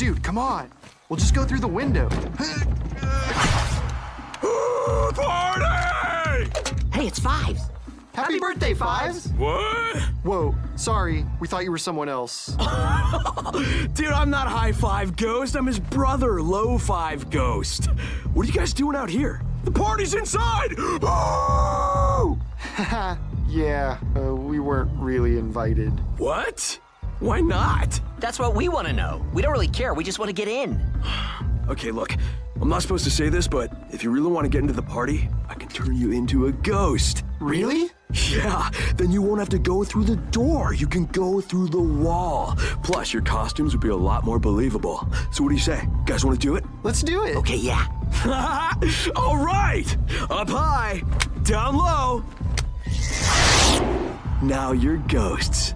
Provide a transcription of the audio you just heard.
Dude, come on. We'll just go through the window. Party! Hey, it's Fives. Happy, birthday, Fives! What? Whoa, sorry. We thought you were someone else. Dude, I'm not High Five Ghost. I'm his brother, Low Five Ghost. What are you guys doing out here? The party's inside! Oh! yeah, uh, we weren't really invited. What? Why not? That's what we want to know. We don't really care. We just want to get in. Okay, look, I'm not supposed to say this, but if you really want to get into the party, I can turn you into a ghost. Really? Yeah, then you won't have to go through the door. You can go through the wall. Plus, your costumes would be a lot more believable. So, what do you say? Guys want to do it? Let's do it. Okay, yeah. All right! Up high, down low. Now you're ghosts.